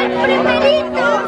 el primerito.